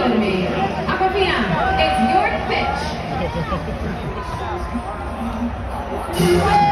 on me. Aquafina, it's your pitch.